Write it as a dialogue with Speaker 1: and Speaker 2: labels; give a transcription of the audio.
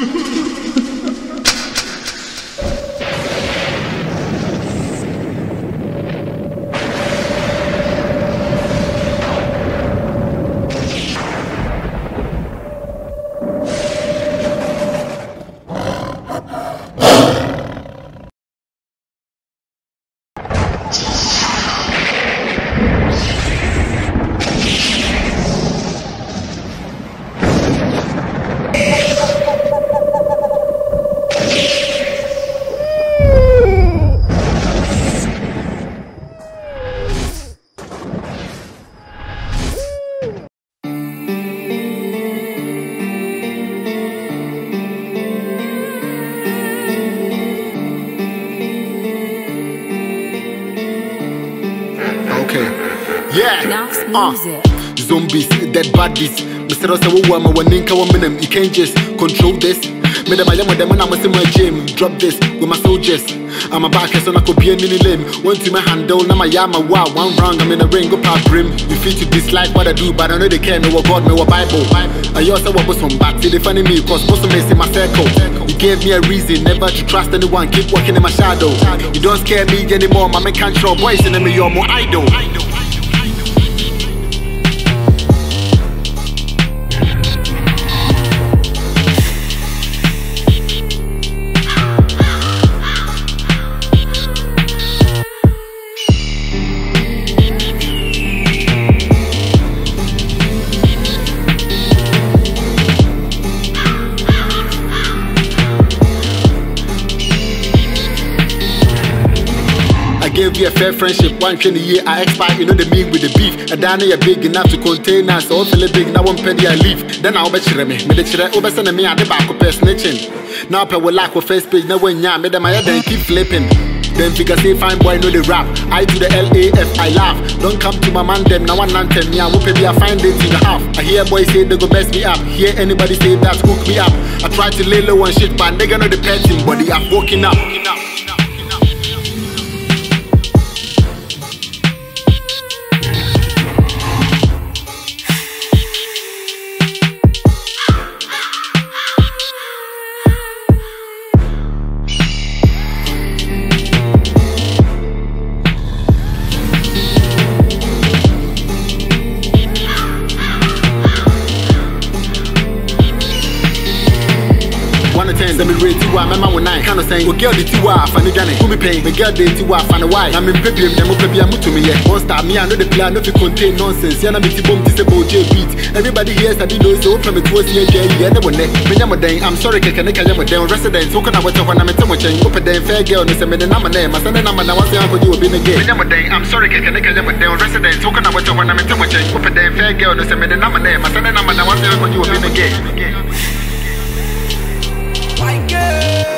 Speaker 1: Okay. Yeah. Uh. Zombies, dead bodies. Mr. Rosa, who am I? One ninka, one minute. You can't just control this. Me them, I am with them, and I'm a similar gym. Drop this with my soldiers. I'm a backer, so I could be a mini limb. One to my handle, now my yama wow. One wrong, I'm in a ring, go past grim. You feel to dislike what I do, but I know they care. Me what God, me what Bible. I also want some back. See, they funny me, cause most of me in my circle. You gave me a reason never to trust anyone. Keep walking in my shadow. You don't scare me anymore, my man can't show boys in me, you're more idol. I gave you a fair friendship, one twenty year I expire, you know the mean with the beef. And down here big enough to contain us, so feel big, now one penny I leave. Then I'll bet you me, me the over oh, send me at the back of snitching. Now pay will lack of first page, now when ya made them I then keep flipping. Then figure say fine boy know the rap. I to the LAF, I laugh. Don't come to my man them, now one anthem, yeah, whoop be a fine day in the half. I hear boys say they go best me up. Hear anybody say that hook me up. I try to lay low on shit, but nigga know the petting, they are walking up. One to ten, send me rate two, I'm with nine. Kind of saying, girl, the two are funny, Johnny. Who me paying? The girl, the two are funny, why? I'm in baby, I'm in baby, I'm to me, yeah. One star, me, I know the plan, no, if contain nonsense. Yeah, I'm in bomb, this J beat. Everybody here, I know, so from it towards the J, yeah, never neck. Me, I'm a sorry, can I can I'm a day, resident. So can I watch when I'm in much, open the fair girl, Miss a name. My son and I'm a now, I'm going to be a gay. I'm a day, I'm sorry, can I can I'm a day, resident. So can I watch when I'm in much, open the fair girl, Miss a name. My son and I'm a now, I'm going to be a gay
Speaker 2: like you.